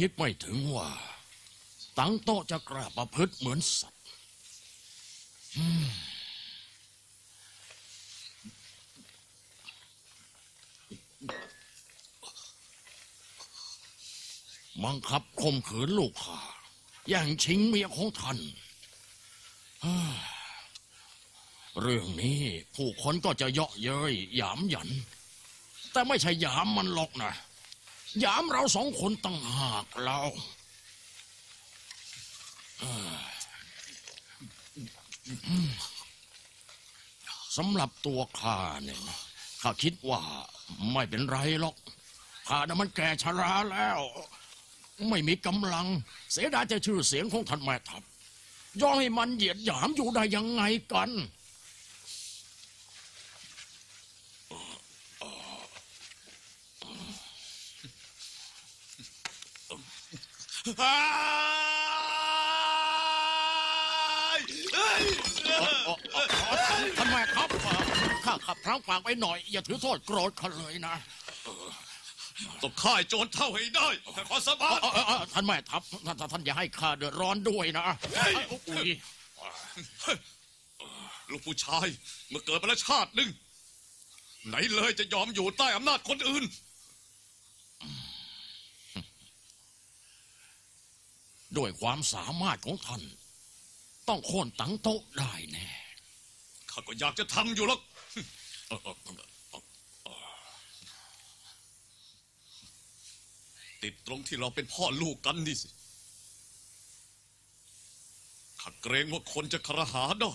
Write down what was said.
คิดไม่ถึงว่า ตังโตจะกล้าประพฤติเหมือนสัตว์มบังคับข่มขืนลูกข้าแย่างชิงเมียของท่านเรื่องนี้ผู้คนก็จะเยาะเย้ยหยามหยัน แต่ไม่ใช่หยามมันหรอกนะ ยามเราสองคนตั้งหากเราสำหรับตัวข้าเนี่ยข้าคิดว่าไม่เป็นไรหรอกข้าน่ะมันแก่ชราแล้ว ไม่มีกำลัง เสียดายจะชื่อเสียงของท่านแม่ทัพย่อให้มันเหยียดหยามอยู่ได้ยังไงกัน ท่านแม่ครับข้าขับพลั้งฝากไปหน่อย อย่าถือโทษโกรธข้าเลยนะต้องฆ่าไอ้โจรเท่าให้ได้แต่ขอสาบานเออเออเออท่านแม่ทัพท่านท่านท่านอย่าให้ข้าเดือดร้อนด้วยนะอุ้ยลูกผู้ชายเมื่อเกิดมาแล้วชาติหนึ่งไหนเลยจะยอมอยู่ใต้อำนาจคนอื่น ด้วยความสามารถของท่าน ต้องโค่นตั้งโต๊ะได้แน่ ข้าก็อยากจะทำอยู่หรอกติดตรงที่เราเป็นพ่อลูกกันนี่สิ ข้าเกรงว่าคนจะครหาได้